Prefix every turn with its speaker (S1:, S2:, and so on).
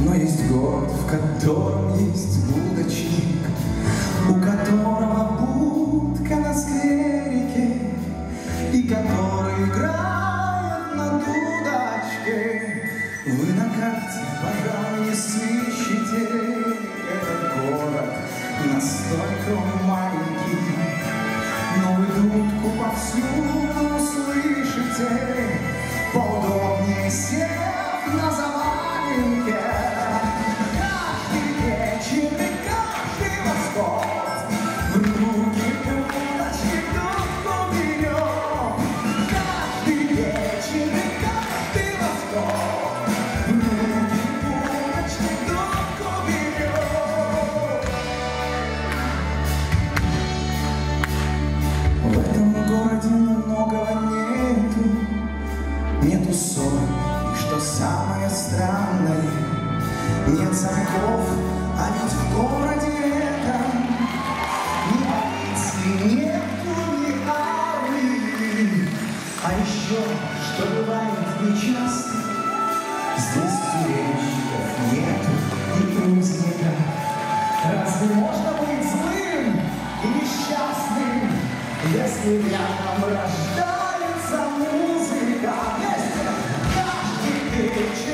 S1: Но есть город, в котором есть будочник, У которого Нет замков, а ведь в городе летом Ни полиции нету, ни армии А еще, что бывает нечасто Здесь тюремщиков нет и узников Разве можно быть злым и несчастным Если рядом рождается музыка? Вместе каждый вечер.